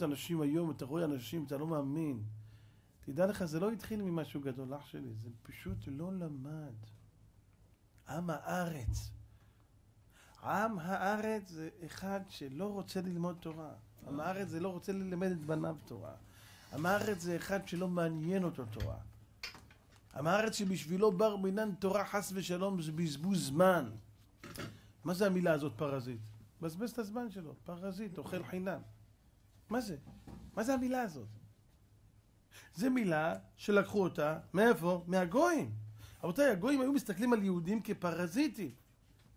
לראות אנשים היום, אתה רואה אנשים, אתה לא מאמין. תדע לך, זה לא התחיל ממשהו גדול, אח שלי, זה פשוט לא למד. עם הארץ. עם הארץ זה אחד שלא רוצה ללמוד תורה. עם הארץ זה לא רוצה ללמד את בניו תורה. עם הארץ זה אחד שלא מעניין אותו תורה. עם הארץ שבשבילו בר מינן תורה חס ושלום זה בזבוז זמן. מה זה המילה הזאת פרזיט? מבזבז את הזמן שלו, פרזיט, אוכל חינם. מה זה? מה זה המילה הזאת? זה מילה שלקחו אותה, מאיפה? מהגויים. רבותיי, הגויים היו מסתכלים על יהודים כפרזיטים.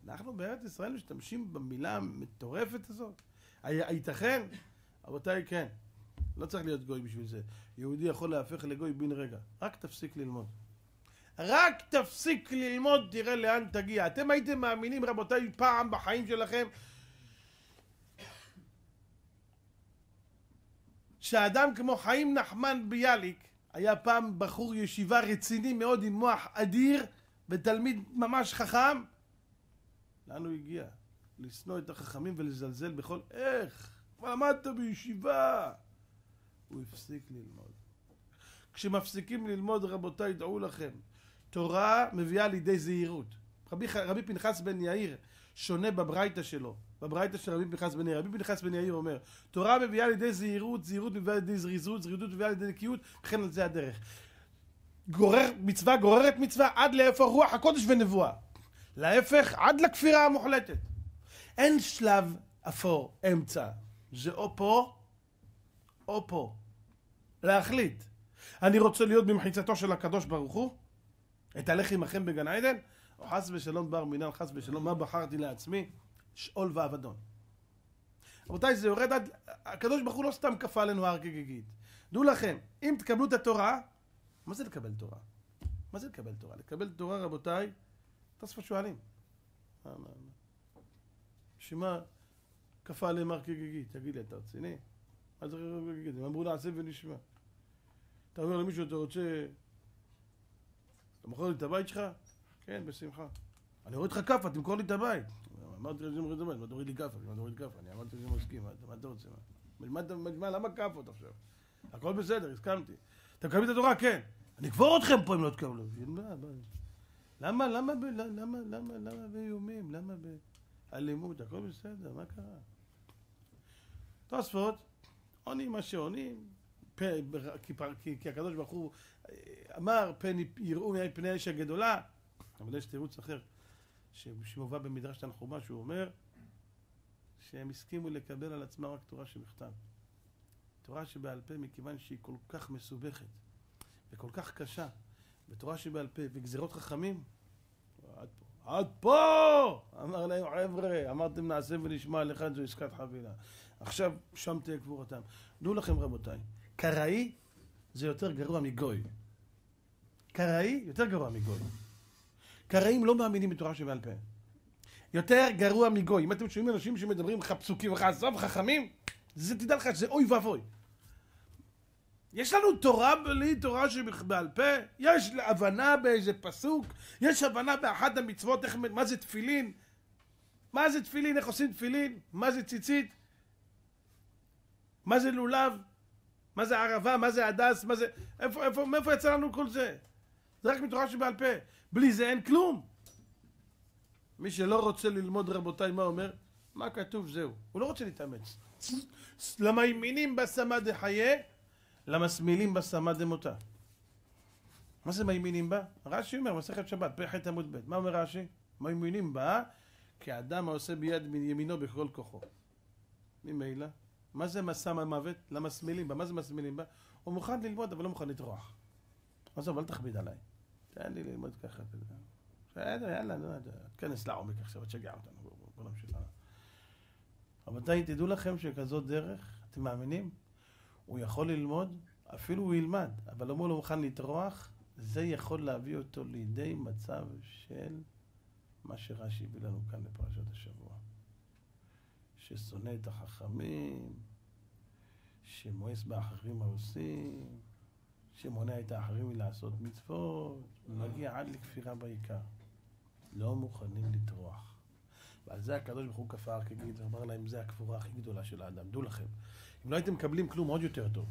אנחנו בארץ ישראל משתמשים במילה המטורפת הזאת? הייתכן? רבותיי, כן. לא צריך להיות גוי בשביל זה. יהודי יכול להפך לגוי בן רגע. רק תפסיק ללמוד. רק תפסיק ללמוד, תראה לאן תגיע. אתם הייתם מאמינים, רבותיי, פעם בחיים שלכם, שאדם כמו חיים נחמן ביאליק היה פעם בחור ישיבה רציני מאוד עם מוח אדיר ותלמיד ממש חכם, לאן הוא הגיע? לשנוא את החכמים ולזלזל בכל... איך? למדת בישיבה! הוא הפסיק ללמוד. כשמפסיקים ללמוד, רבותיי, דעו לכם, תורה מביאה לידי זהירות. רבי, רבי פנחס בן יאיר שונה בברייתא שלו, בברייתא של רבי פנחס בן יאיר. רבי פנחס בן יאיר אומר, תורה מביאה לידי זהירות, זהירות מביאה לידי זריזות, זריזות מביאה לידי נקיות, וכן על זה הדרך. גורר, מצווה גוררת מצווה עד לאיפה רוח הקודש ונבואה. להפך, עד לכפירה המוחלטת. אין שלב אפור, אמצע. זה או פה, או פה. להחליט. אני רוצה להיות במחיצתו של הקדוש ברוך הוא, את הלך עמכם בגן עדן, או חס ושלום בר מינן, חס ושלום, מה בחרתי לעצמי? שאול ואבדון. רבותיי, זה יורד עד... הקדוש ברוך הוא לא סתם כפה עלינו הר כגיגית. דעו לכם, אם תקבלו את התורה, מה זה לקבל תורה? מה זה לקבל תורה? לקבל תורה, רבותיי, תוספות שואלים. בשביל מה כפה עליהם הר כגיגית? תגיד לי, אתה רציני? מה זה הר כגיגית? הם אמרו נעשה ונשמע. אתה אומר למישהו, אתה רוצה... אתה מוכר לי את הבית שלך? כן, בשמחה. אני רואה אותך כאפה, תמכור לי את הבית. אמרתי לזה מוריד את הבית, מה תוריד לי כאפה? מה תוריד כאפה? אני אמרתי לזה מסכים, מה אתה רוצה? מה, למה כאפות עכשיו? הכל בסדר, הסכמתי. אתה מקבל את התורה? כן. אני אקבור אתכם פה אם לא תקבלו. למה, למה, למה, למה, למה באיומים? למה באלימות? הכל בסדר, מה קרה? תוספות, עונים מה שעונים, כי הקדוש ברוך הוא אה, אמר, פן יראו מפני האש הגדולה, אבל יש תירוץ אחר, שמובא במדרש תנחומה, שהוא אומר שהם הסכימו לקבל על עצמם רק תורה שבכתב. תורה שבעל פה, מכיוון שהיא כל כך מסובכת וכל כך קשה, ותורה שבעל פה וגזירות חכמים, עד פה. עד פה! אמר להם, חבר'ה, אמרתם נעשה ונשמע לך זו עסקת חבילה. עכשיו שם תהיה קבורתם. דעו לכם רבותיי, קראי זה יותר גרוע מגוי. קראי יותר גרוע מגוי. קראים לא מאמינים בתורה שבעל פה. יותר גרוע מגוי. אם אתם שומעים אנשים שמדברים לך פסוקים עזוב חכמים, זה תדע לך שזה אוי ואבוי. יש לנו תורה בלי תורה שבעל פה? יש הבנה באיזה פסוק? יש הבנה באחת המצוות, איך, מה זה תפילין? מה זה תפילין? איך עושים תפילין? מה זה ציצית? מה זה לולב? מה זה ערבה? מה זה הדס? מה זה... איפה, איפה, מאיפה יצא לנו כל זה? זה רק מתורה שבעל פה. בלי זה אין כלום. מי שלא רוצה ללמוד, רבותיי, מה אומר? מה כתוב? זהו. הוא לא רוצה להתאמץ. למימינים בסמא דחיה, למסמילים בסמא דמותה. מה זה מימינים בה? רש"י אומר, מסכת שבת, פ"ח עמוד ב'. מה אומר רש"י? מימינים בה, כאדם העושה ביד ימינו בכל כוחו. ממילא. מה זה מסע מהמוות? למסמילים בה. מה זה מסמילים בה? הוא מוכן ללמוד, אבל לא מוכן לטרוח. עזוב, אל תכביד עליי. תן לי ללמוד ככה. בסדר, יאללה, יודע, תיכנס לעומק עכשיו, תשגע אותנו, בוא נמשיך הלאה. רבותיי, תדעו לכם שכזאת דרך, אתם מאמינים? הוא יכול ללמוד, אפילו הוא ילמד, אבל אם הוא לא מוכן לטרוח, זה יכול להביא אותו לידי מצב של מה שרש"י הביא לנו כאן בפרשת השבוע. ששונא את החכמים, שמואס באחרים העושים, שמונע את האחרים מלעשות מצוות, מגיע עד לכפירה בעיקר. לא מוכנים לטרוח. ועל זה הקדוש ברוך הוא כפר כגיד, ואמר להם, זה הקבורה הכי גדולה של האדם. דעו לכם, אם לא הייתם מקבלים כלום, עוד יותר טוב.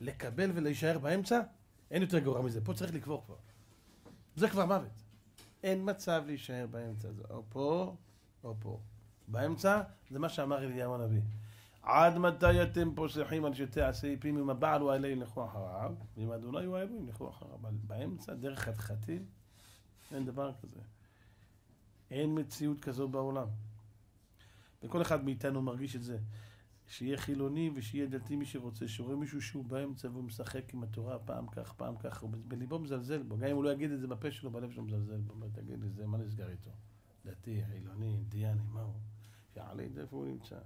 לקבל ולהישאר באמצע, אין יותר גרוע מזה. פה צריך לקבור כבר. זה כבר מוות. אין מצב להישאר באמצע. או פה, או פה. באמצע, זה מה שאמר אליהו הנביא. עד מתי אתם פוסחים על שתי הסעיפים אם הבעל הוא האלה ילכו אחריו, ואם אדוני הוא האלוהים ילכו אחריו. אבל באמצע, דרך חתחתים, אין דבר כזה. אין מציאות כזו בעולם. וכל אחד מאיתנו מרגיש את זה. שיהיה חילוני ושיהיה דתי מי שרוצה, שרואה מישהו שהוא באמצע והוא משחק עם התורה פעם כך, פעם כך, הוא בליבו מזלזל בו, גם אם הוא לא יגיד את זה בפה שלו, בלב שלו מזלזל בו, אומר, תגיד לי, זה, מה נסגר איתו? דתי, חילוני, אינדיאני, מה הוא? שיעלה איפה הוא נמצא.